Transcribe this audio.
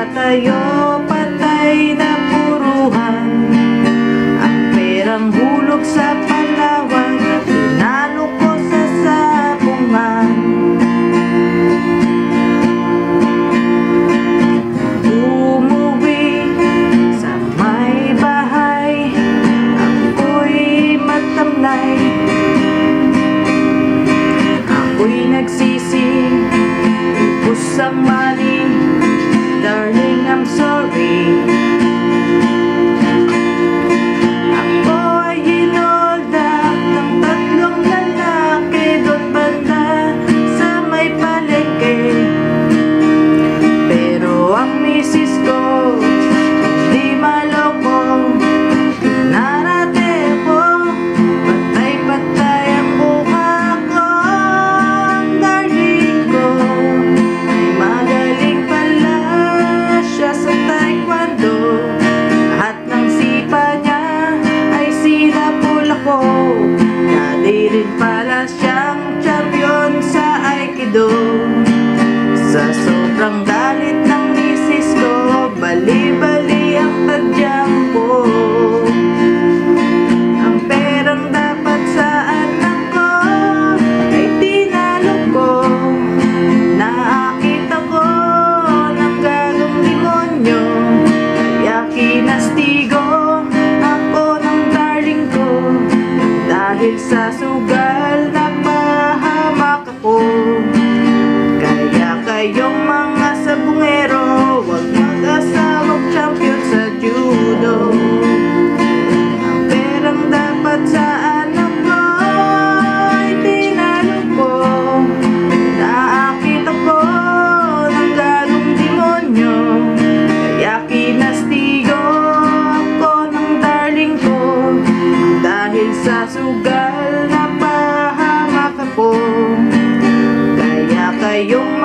Tatayo patay na puruhan. Ang perang hulog sa palawan Pinalo ko sa sabungan Umuwi sa may bahay Ako'y matamlay Ako'y nagsisi amor. sa sugal na pahamak ako. Kaya kayong